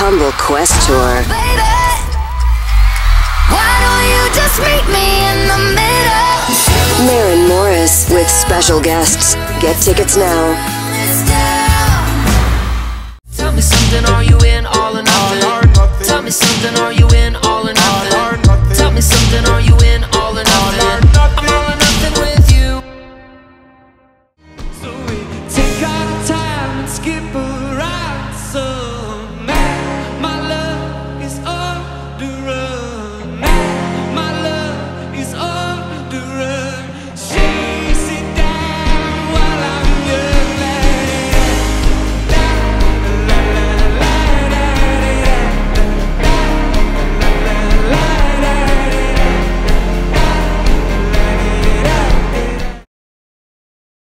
humble quest tour. Baby, why don't you just meet me in the middle? Maren Morris with special guests. Get tickets now